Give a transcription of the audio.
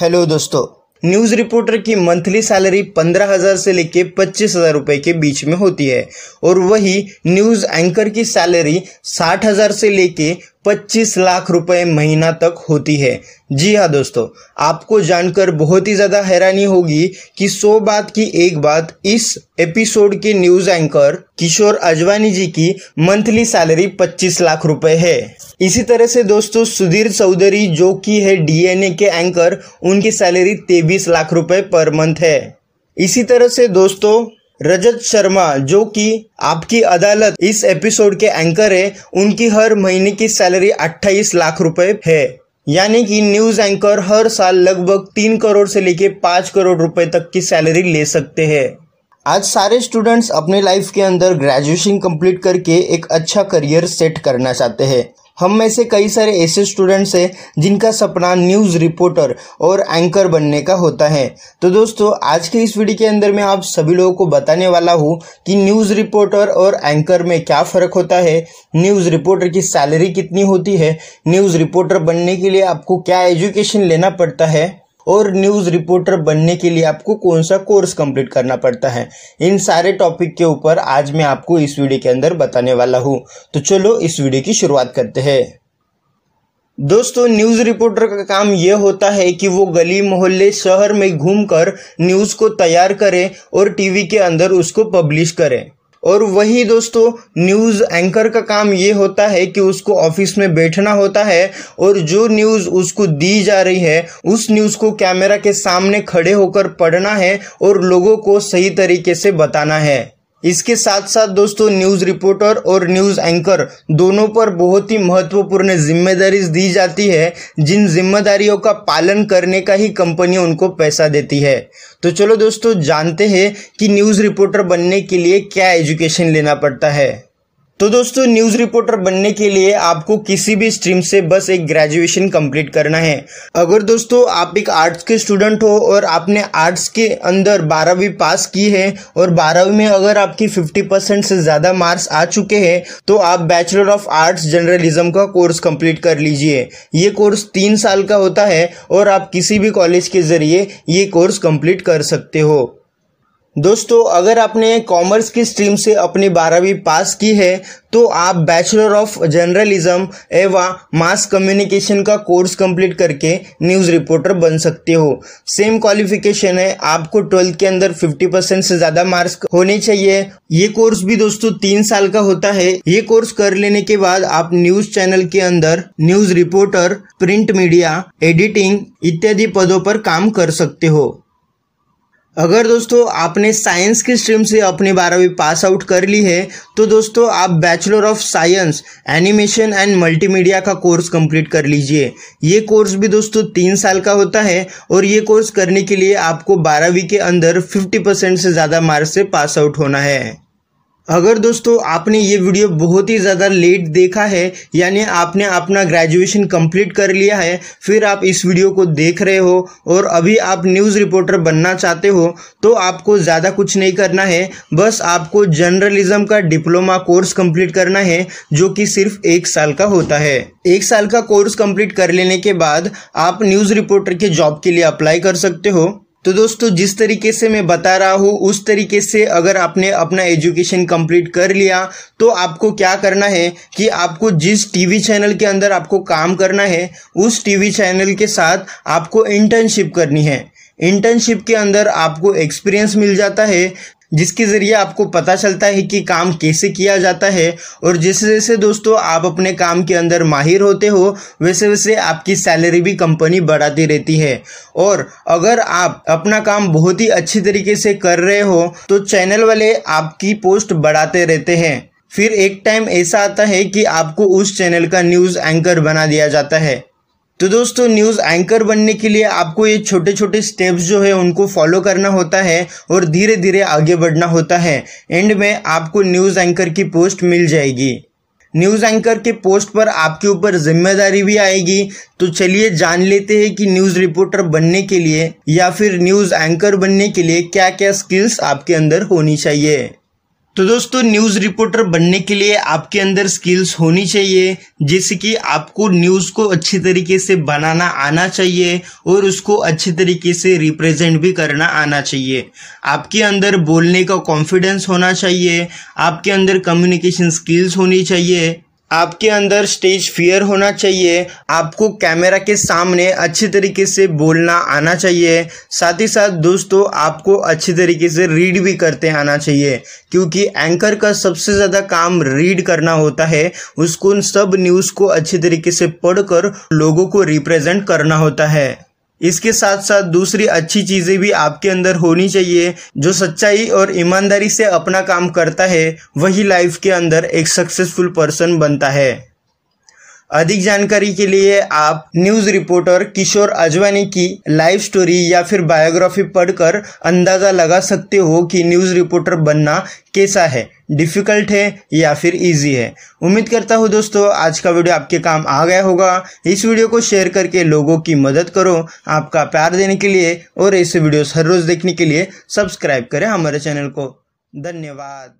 Hello दोस्तों, news reporter की monthly salary पंद्रह हज़ार से लेके पच्चीस हज़ार रुपए के बीच में होती है और वही न्यूज़ एंकर की सैलरी साठ हज़ार से लेके पच्चीस लाख रुपए महीना तक होती है। जी हाँ दोस्तों, आपको जानकर बहुत ही ज़्यादा हैरानी होगी कि सौ बात की एक बात इस एपिसोड के न्यूज़ एंकर किशोर अजवानी जी की मंथली सैलरी पच्चीस लाख रुपए है। इसी तरह से दोस्तों, सुधीर चौधरी जो कि है डीएनए के एंकर, उनकी सैलरी तेबीस लाख रुपए पर मंथ है। इसी तरह से दोस्तों रजत शर्मा, जो कि आपकी अदालत इस एपिसोड के एंकर है, उनकी हर महीने की सैलरी 28 लाख रुपए है। यानी कि न्यूज़ एंकर हर साल लगभग तीन करोड़ से लेके पाँच करोड़ रुपए तक की सैलरी ले सकते हैं। आज सारे स्टूडेंट्स अपने लाइफ के अंदर ग्रेजुएशन कंप्लीट करके एक अच्छा करियर सेट करना चाहते हैं। हम में से कई सारे ऐसे स्टूडेंट्स हैं जिनका सपना न्यूज़ रिपोर्टर और एंकर बनने का होता है। तो दोस्तों, आज के इस वीडियो के अंदर मैं आप सभी लोगों को बताने वाला हूँ कि न्यूज़ रिपोर्टर और एंकर में क्या फ़र्क होता है। न्यूज़ रिपोर्टर की सैलरी कितनी होती है? न्यूज़ रिपोर्टर बनने के लिए आपको क्या एजुकेशन लेना पड़ता है? और न्यूज़ रिपोर्टर बनने के लिए आपको कौन सा कोर्स कंप्लीट करना पड़ता है? इन सारे टॉपिक के ऊपर आज मैं आपको इस वीडियो के अंदर बताने वाला हूँ। तो चलो इस वीडियो की शुरुआत करते हैं। दोस्तों न्यूज़ रिपोर्टर का काम यह होता है कि वो गली मोहल्ले शहर में घूमकर न्यूज़ को तैयार करे और टीवी के अंदर उसको पब्लिश करें। और वही दोस्तों न्यूज़ एंकर का काम ये होता है कि उसको ऑफ़िस में बैठना होता है और जो न्यूज़ उसको दी जा रही है, उस न्यूज़ को कैमरा के सामने खड़े होकर पढ़ना है और लोगों को सही तरीके से बताना है। इसके साथ साथ दोस्तों न्यूज़ रिपोर्टर और न्यूज़ एंकर दोनों पर बहुत ही महत्वपूर्ण ज़िम्मेदारी दी जाती है। जिन जिम्मेदारियों का पालन करने का ही कंपनी उनको पैसा देती है। तो चलो दोस्तों, जानते हैं कि न्यूज़ रिपोर्टर बनने के लिए क्या एजुकेशन लेना पड़ता है। तो दोस्तों न्यूज़ रिपोर्टर बनने के लिए आपको किसी भी स्ट्रीम से बस एक ग्रेजुएशन कंप्लीट करना है। अगर दोस्तों, आप एक आर्ट्स के स्टूडेंट हो और आपने आर्ट्स के अंदर बारहवीं पास की है और बारहवीं में अगर आपकी 50 परसेंट से ज़्यादा मार्क्स आ चुके हैं तो आप बैचलर ऑफ़ आर्ट्स जर्नलिज्म का कोर्स कंप्लीट कर लीजिए। ये कोर्स तीन साल का होता है और आप किसी भी कॉलेज के ज़रिए ये कोर्स कंप्लीट कर सकते हो। दोस्तों, अगर आपने कॉमर्स की स्ट्रीम से अपनी बारहवीं पास की है तो आप बैचलर ऑफ़ जर्नलिज्म एवं मास कम्युनिकेशन का कोर्स कंप्लीट करके न्यूज़ रिपोर्टर बन सकते हो। सेम क्वालिफिकेशन है, आपको ट्वेल्थ के अंदर 50 परसेंट से ज़्यादा मार्क्स होने चाहिए। ये कोर्स भी दोस्तों तीन साल का होता है। ये कोर्स कर लेने के बाद आप न्यूज़ चैनल के अंदर news reporter print media editing इत्यादि पदों पर काम कर सकते हो। अगर दोस्तों आपने साइंस की स्ट्रीम से अपनी बारहवीं पास आउट कर ली है तो दोस्तों आप bachelor of science animation and multimedia का कोर्स कंप्लीट कर लीजिए। ये कोर्स भी दोस्तों तीन साल का होता है और ये कोर्स करने के लिए आपको बारहवीं के अंदर फिफ्टी परसेंट से ज़्यादा मार्क्स से पास आउट होना है। अगर दोस्तों आपने ये वीडियो बहुत ही ज़्यादा लेट देखा है, यानी आपने अपना ग्रेजुएशन कंप्लीट कर लिया है, फिर आप इस वीडियो को देख रहे हो और अभी आप न्यूज़ रिपोर्टर बनना चाहते हो तो आपको ज़्यादा कुछ नहीं करना है। बस आपको जर्नलिज्म का डिप्लोमा कोर्स कंप्लीट करना है, जो कि सिर्फ़ एक साल का होता है। एक साल का कोर्स कंप्लीट कर लेने के बाद आप न्यूज़ रिपोर्टर के जॉब के लिए अप्लाई कर सकते हो। तो दोस्तों, जिस तरीके से मैं बता रहा हूँ, उस तरीके से अगर आपने अपना एजुकेशन कंप्लीट कर लिया तो आपको क्या करना है कि आपको जिस टीवी चैनल के अंदर आपको काम करना है, उस टीवी चैनल के साथ आपको इंटर्नशिप करनी है। इंटर्नशिप के अंदर आपको एक्सपीरियंस मिल जाता है जिसके ज़रिए आपको पता चलता है कि काम कैसे किया जाता है और जैसे जैसे दोस्तों आप अपने काम के अंदर माहिर होते हो, वैसे वैसे आपकी सैलरी भी कंपनी बढ़ाती रहती है। और अगर आप अपना काम बहुत ही अच्छी तरीके से कर रहे हो तो चैनल वाले आपकी पोस्ट बढ़ाते रहते हैं। फिर एक टाइम ऐसा आता है कि आपको उस चैनल का न्यूज़ एंकर बना दिया जाता है। तो दोस्तों न्यूज़ एंकर बनने के लिए आपको ये छोटे छोटे स्टेप्स जो है, उनको फॉलो करना होता है और धीरे धीरे आगे बढ़ना होता है। एंड में आपको न्यूज़ एंकर की पोस्ट मिल जाएगी। न्यूज़ एंकर के पोस्ट पर आपके ऊपर ज़िम्मेदारी भी आएगी। तो चलिए जान लेते हैं कि न्यूज़ रिपोर्टर बनने के लिए या फिर न्यूज़ एंकर बनने के लिए क्या क्या स्किल्स आपके अंदर होनी चाहिए। तो दोस्तों न्यूज़ रिपोर्टर बनने के लिए आपके अंदर स्किल्स होनी चाहिए जैसे कि आपको न्यूज़ को अच्छी तरीके से बनाना आना चाहिए और उसको अच्छी तरीके से रिप्रेजेंट भी करना आना चाहिए। आपके अंदर बोलने का कॉन्फिडेंस होना चाहिए, आपके अंदर कम्युनिकेशन स्किल्स होनी चाहिए आपके अंदर स्टेज फियर होना चाहिए, आपको कैमरा के सामने अच्छी तरीके से बोलना आना चाहिए। साथ ही साथ दोस्तों, आपको अच्छी तरीके से रीड भी करते आना चाहिए, क्योंकि एंकर का सबसे ज़्यादा काम रीड करना होता है। उसको उन सब न्यूज़ को अच्छी तरीके से पढ़कर लोगों को रिप्रेजेंट करना होता है। इसके साथ साथ दूसरी अच्छी चीज़ें भी आपके अंदर होनी चाहिए। जो सच्चाई और ईमानदारी से अपना काम करता है, वही लाइफ के अंदर एक सक्सेसफुल पर्सन बनता है। अधिक जानकारी के लिए आप न्यूज़ रिपोर्टर किशोर अजवानी की लाइव स्टोरी या फिर बायोग्राफी पढ़कर अंदाज़ा लगा सकते हो कि न्यूज़ रिपोर्टर बनना कैसा है। डिफ़िकल्ट है या फिर इजी है। उम्मीद करता हूँ दोस्तों, आज का वीडियो आपके काम आ गया होगा। इस वीडियो को शेयर करके लोगों की मदद करो। आपका प्यार देने के लिए और ऐसे वीडियोस हर रोज़ देखने के लिए सब्सक्राइब करें हमारे चैनल को। धन्यवाद।